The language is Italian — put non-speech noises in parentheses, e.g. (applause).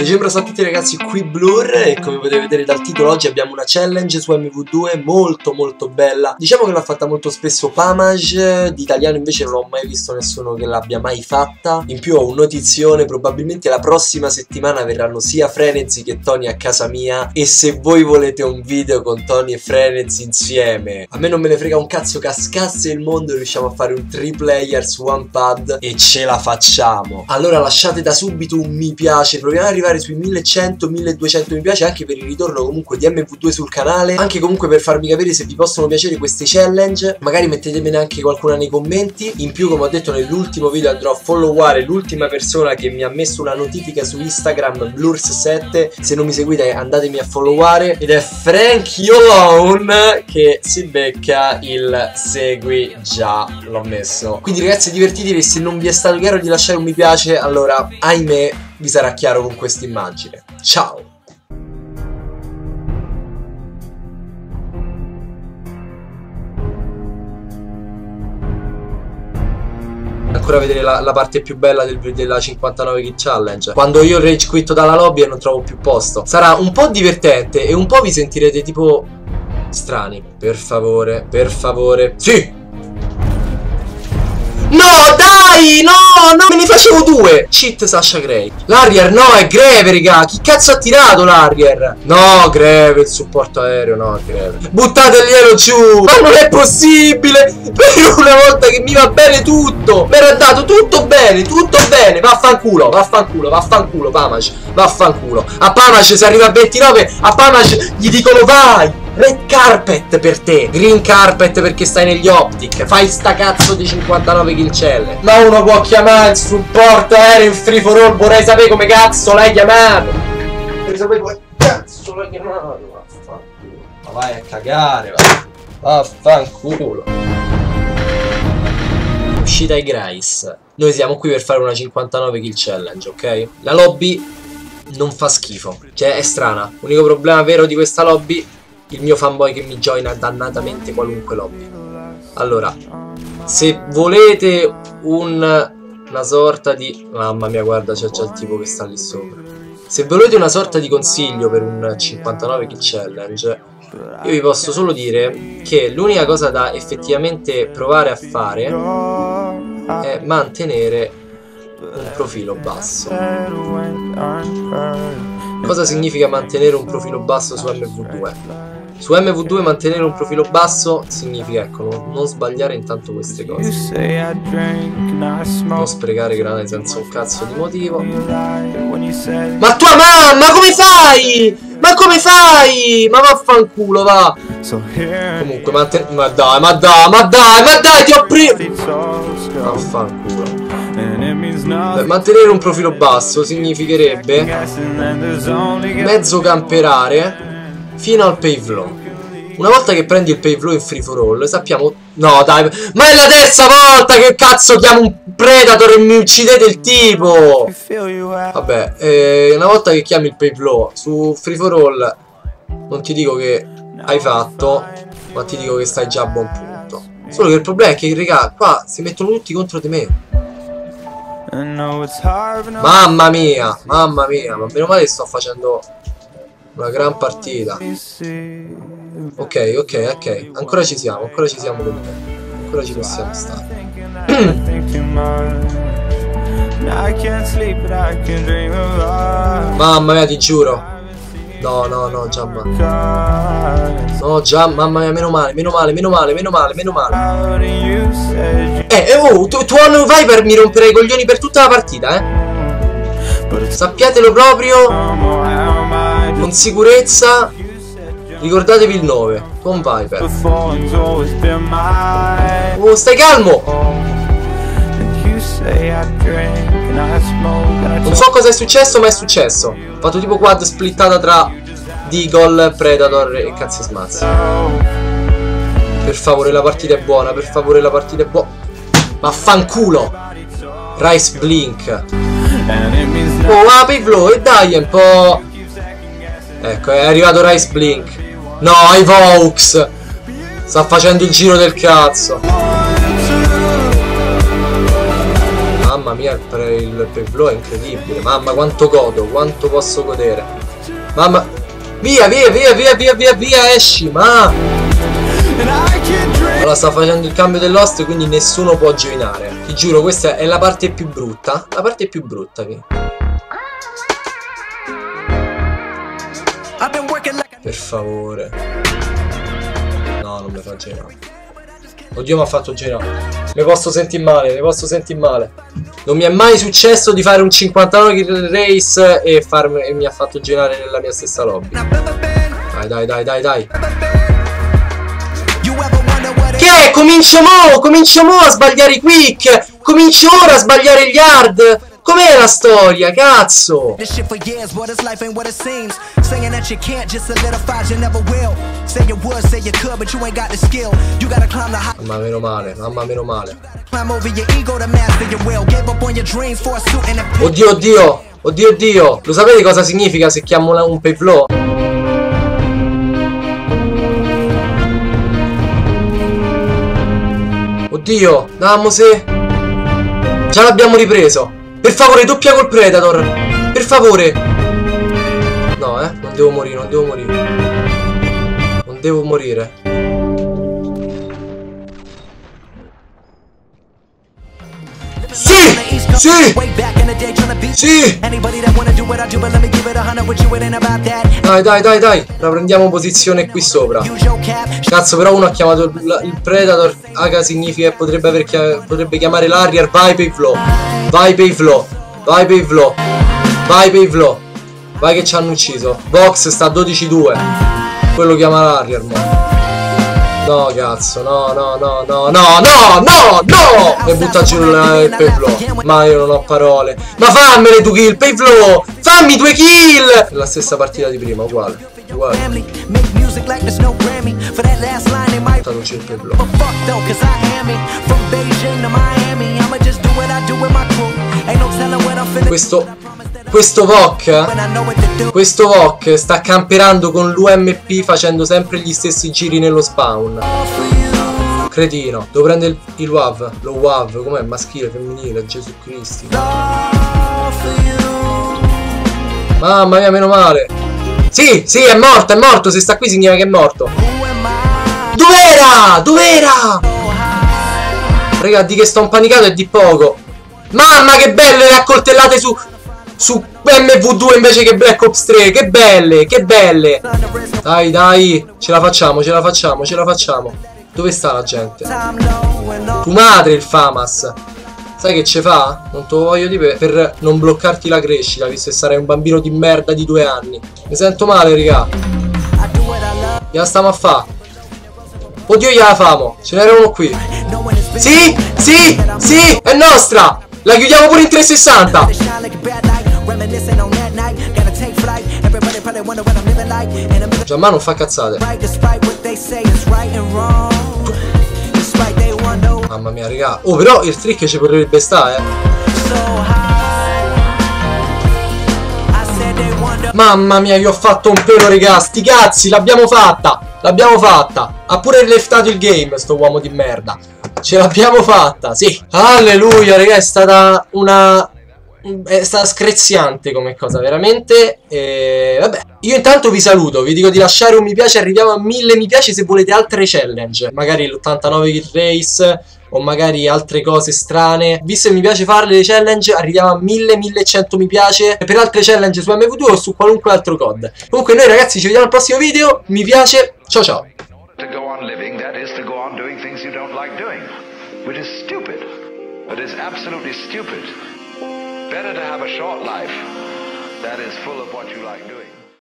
Dicembro a tutti ragazzi, qui Blur e come potete vedere dal titolo oggi abbiamo una challenge su MV2 molto molto bella. Diciamo che l'ha fatta molto spesso Pamage, di italiano invece non ho mai visto nessuno che l'abbia mai fatta. In più ho un notizione, probabilmente la prossima settimana verranno sia Frenzy che Tony a casa mia E se voi volete un video con Tony e Frenzy insieme A me non me ne frega un cazzo cascasse il mondo riusciamo a fare un 3 player su one pad e ce la facciamo. Allora lasciate da subito un mi piace, proviamo ad arrivare sui 1100-1200 mi piace anche per il ritorno comunque di MV2 sul canale Anche comunque per farmi capire se vi possono piacere queste challenge Magari mettetemene anche qualcuna nei commenti In più come ho detto nell'ultimo video andrò a followare l'ultima persona che mi ha messo una notifica su Instagram Blurs7 Se non mi seguite andatemi a followare Ed è Frank Yolone che si becca il segui già l'ho messo. Quindi ragazzi divertitevi se non vi è stato chiaro di lasciare un mi piace Allora ahimè vi sarà chiaro con questa immagine. Ciao! ancora vedere la, la, parte più bella del, della 59 kill challenge Quando io rage quitto dalla lobby e non trovo più posto Sarà un po' divertente e un po' vi sentirete tipo strani Per favore, per favore Sì! No, no, me ne facevo due. Cheat Sasha Gray. L'Arrier, no, è Greve, raga. Chi cazzo ha tirato l'Arrier? No, Greve, il supporto aereo, no, Greve. Buttateglielo giù. Ma non è possibile. Per una volta che mi va bene tutto. Mi era dato tutto bene, tutto bene. Vaffanculo, vaffanculo, vaffanculo, Pamash. Vaffanculo. A Pamash se arriva a 29, a Pamash gli dicono vai. Red carpet per te Green carpet perché stai negli optic Fai sta cazzo di 59 kill celle Ma uno può chiamare il supporto aereo in free for all Vorrei sapere come cazzo l'hai chiamato. Vorrei sapere come cazzo l'hai chiamato Vaffanculo. Ma vai a cagare va. Vaffanculo. Uscita ai Grace. Noi siamo qui per fare una 59 kill challenge ok? La lobby non fa schifo Cioè è strana. L'unico problema vero di questa lobby il mio fanboy che mi joina dannatamente qualunque lobby. Allora, se volete un, una sorta di... Mamma mia, guarda, c'è già il tipo che sta lì sopra. Se volete una sorta di consiglio per un 59 kill challenge, io vi posso solo dire che l'unica cosa da effettivamente provare a fare è mantenere un profilo basso. Cosa significa mantenere un profilo basso su MV2? Su MV2 mantenere un profilo basso significa, ecco, non, non sbagliare intanto queste cose. Non sprecare granate senza un cazzo di motivo. Ma tua mamma, come fai? Ma come fai? Ma vaffanculo, va. Comunque, manten... Ma dai, ma dai, ma dai, ma dai, ti ho preso. Vaffanculo. Beh, mantenere un profilo basso significherebbe mezzo camperare fino al pave low. Una volta che prendi il pave low in free for all, sappiamo... No, dai, ma è la terza volta che cazzo chiamo un predator e mi uccidete il tipo! Vabbè, eh, una volta che chiami il pave low su free for all, non ti dico che hai fatto, ma ti dico che stai già a buon punto. Solo che il problema è che, raga, qua si mettono tutti contro di me. Mamma mia, mamma mia, ma meno male che sto facendo una gran partita. Ok, ok, ok. Ancora ci siamo, ancora ci siamo con me. Ancora ci possiamo stare. (clears throat) Mamma mia, ti giuro. No, no, no, già No, già, mamma mia, meno male, meno male, meno male, meno male, meno male. Eh, eh oh, tu, tu One Viper mi romperei i coglioni per tutta la partita, eh. Sappiatelo proprio con sicurezza ricordatevi il 9 Tom Viper oh stai calmo! Non so cosa è successo ma è successo. Ho fatto tipo quad splittata tra Deagle, Predator e cazzo smazzi. Per favore la partita è buona per favore la partita è buona ma Rice Blink. Oh apri flow e dai un po' Ecco, è arrivato Rice Blink. No, i Vaux! Sta facendo il giro del cazzo. Mamma mia, il, il pre-flow è incredibile. Mamma, quanto godo, quanto posso godere. Mamma... Via, via, via, via, via, via, via, esci, ma... Allora sta facendo il cambio dell'host quindi nessuno può joinare Ti giuro questa è la parte più brutta La parte più brutta qui Per favore. No non mi fa girare Oddio mi ha fatto girare Mi posso sentire male Mi posso sentire male. Non mi è mai successo di fare un 59 kill race E, farmi, e mi ha fatto girare nella mia stessa lobby. Dai dai dai dai dai. Che? Comincio mo, comincio mo a sbagliare i quick. Comincio ora a sbagliare gli hard Com'è la storia, cazzo? Saying Mamma meno male, mamma meno male. Climb over your Oddio, oddio. Oddio, oddio. Lo sapete cosa significa se chiamo un payflow? Oddio, damose. Ce l'abbiamo ripreso. Per favore, doppia col Predator. Per favore. No, eh. Non devo morire, non devo morire. Non devo morire. Sì! Sì! Dai, dai, dai, dai. La prendiamo posizione qui sopra. Cazzo, però uno ha chiamato il, il Predator. H significa che potrebbe, aver chiam potrebbe chiamare l'Harrier. Vai per flow. Vai per flow. Vai per flow. Vai per flow. Vai che ci hanno ucciso. Box sta a 12-2. Quello chiama l'Harrier, mo. No, cazzo, no, no, no, no, no, no, no, no! E butta giù il payflow. Ma io non ho parole. Ma fammene tu kill, payflow! Fammi due kill! La stessa partita di prima, uguale. Uguale. Non il payflow. Questo questo VOC Questo VOC sta camperando con l'UMP facendo sempre gli stessi giri nello spawn Cretino Devo prendere il, WAV Lo WAV Com'è? Maschile, femminile Gesù Cristo Mamma mia meno male Sì, sì è morto, è morto Se sta qui significa che è morto Dov'era? Dov'era? Raga di che sto impanicato è di poco Mamma che belle le accoltellate su su MV2 invece che Black Ops 3 Che belle, che belle. Dai, dai, ce la facciamo, ce la facciamo, ce la facciamo. Dove sta la gente? Tu madre il Famas. Sai che ce fa? Non te lo voglio dire per non bloccarti la crescita Visto che sarai un bambino di merda di due anni. Mi sento male, raga. Gliela stiamo a fa. Oddio gliela famo. Ce n'era uno qui. Sì, sì, sì, è nostra. La chiudiamo pure in 360 Reminiscing on that night, gotta take flight. Everybody probably wonder what I'm living like. And I'm Giammano fa cazzate. Right, despite what they say is right and wrong. Despite they wonder. Mamma mia, raga. Oh, però il trick ci potrebbe stare, eh. So Mamma mia, io ho fatto un pelo, regà. Sti cazzi, l'abbiamo fatta. L'abbiamo fatta. Ha pure leftato il game, sto uomo di merda. Ce l'abbiamo fatta, sì. Alleluia, regà, è stata una è stata screziante come cosa, veramente. E vabbè, io intanto vi saluto, vi dico di lasciare un mi piace, arriviamo a 1000 mi piace se volete altre challenge, magari l'89 kill race o magari altre cose strane. Visto che mi piace farle le challenge, arriviamo a 1000-1100 mi piace per altre challenge su MV2 o su qualunque altro COD. Comunque noi ragazzi ci vediamo al prossimo video, mi piace, ciao ciao. It is absolutely stupid. Better to have a short life that is full of what you like doing.